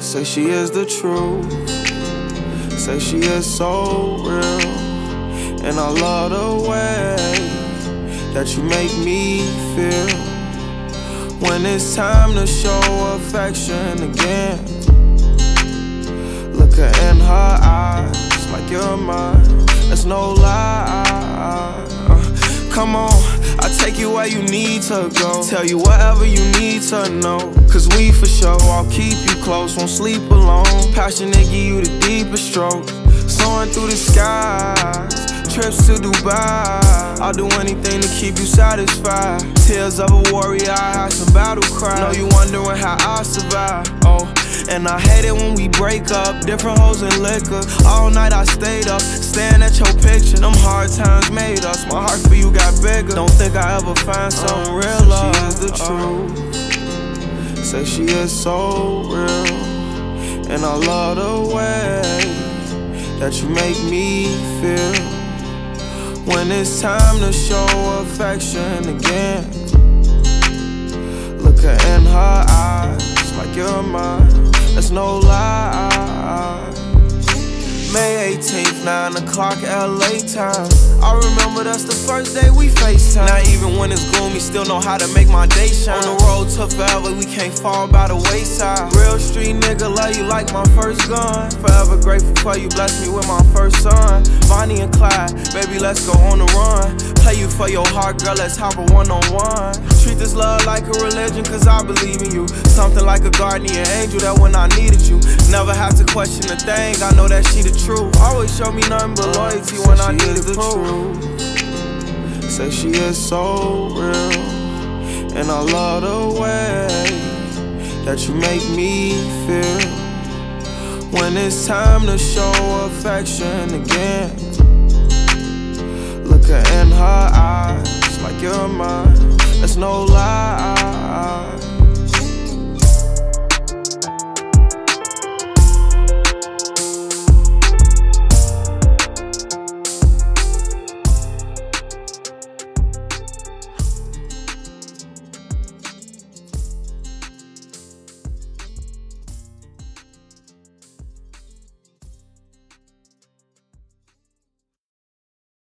Say she is the truth. Say she is so real. And I love the way that you make me feel. When it's time to show affection again. Look her in her eyes like you're mine. There's no lie. Uh, come on, I take you where you need to go. Tell you whatever you need to know. Cause we for sure, I'll keep you close, won't sleep alone. Passionate, give you the deepest strokes. Soaring through the skies trips to Dubai. I'll do anything to keep you satisfied. Tears of a warrior, I have some battle cry. Know you wondering how I survive. Oh, and I hate it when we break up. Different hoes and liquor. All night I stayed up, staring at your picture. Them hard times made us. My heart bigger. Don't think I ever find uh, something real love. She is the uh-huh. truth. Say she is so real. And I love the way that you make me feel when it's time to show affection again. Look her in her eyes like you're mine. There's no 18th, 9 o'clock LA time. I remember that's the first day we FaceTime. Not even when it's gloomy, still know how to make my day shine. On the road to forever, we can't fall by the wayside. Real street nigga, love you like my first gun. Forever grateful for you, bless me with my first son. Bonnie and Clyde, baby, let's go on the run. Play you for your heart, girl, let's hop a one on one. Treat this love like a religion, cause I believe in you. Something like a guardian angel that when I needed you, never have to question a thing. I know that she the truth. Always show me nothing but loyalty when I needed the truth. Say she is so real, and I love the way that you make me feel. When it's time to show affection again, look her in her eyes like you're mine. There's no lie.